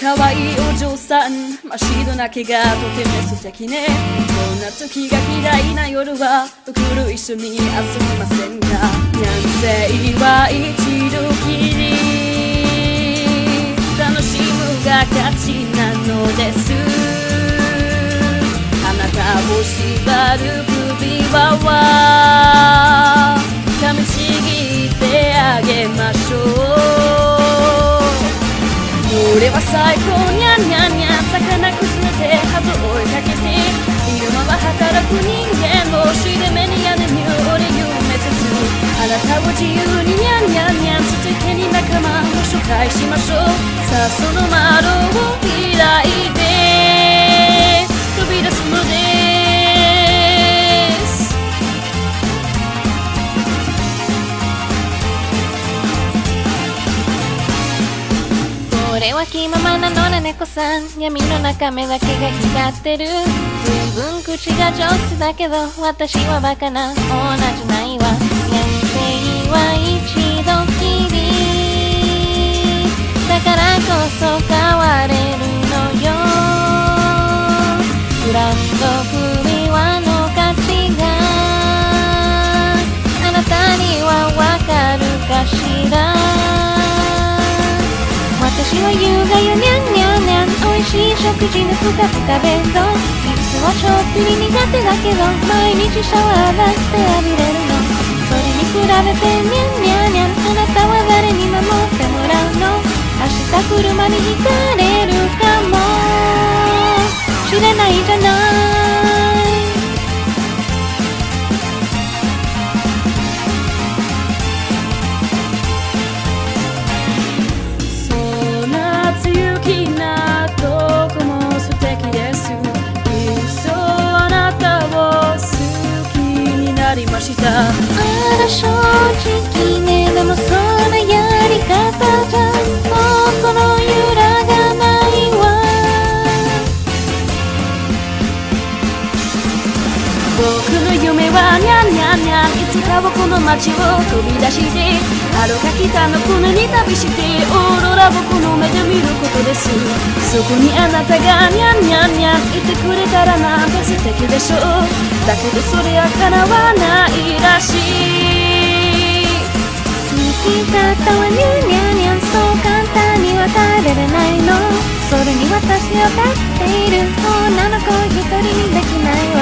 可愛いお嬢さん。真っ白な毛がとても素敵ね。こんな時が嫌いな夜は僕と一緒に遊びませんかなんせは一度きり。楽しむが勝ちなのです。あなたを縛る首輪は最高にゃんにゃんにゃん魚くすねてハブ追いかけて昼間は働く人間帽子で目に屋根に俺夢つつ。あなたを自由ににゃんにゃんにゃん素敵に仲間を紹介しましょう。さあその窓れは気ままな野良猫さん。闇の中目だけが光ってる。随分口が上手だけど私はバカな。同じないわ。人生は一度きり。だからこそ変われるのよ。ブランド首輪の価値が。あなたにはわかるかしら。私は優雅よにゃんにゃんにゃん美味しい食事のふかふか弁当。実はちょっぴり苦手だけど毎日シャワーだって浴びれるの。それに比べてにゃんにゃんにゃんあなたは誰に守ってもらうの。明日車にひかれるりましたあら。正直ねでもそのやり方じゃ心揺らがないわ僕の夢はにゃんにゃんにゃんいつかはこの街を飛び出して遥か北の国に旅してオーロラをこの目で見ることです。そこにあなたがにゃんにゃんにゃんいてくれたらなんて素敵でしょう。だけどそりゃ叶わないらしい好き方はニャンニャンニャンそう簡単には食べれないのそれに私を飼っている女の子一人にできない。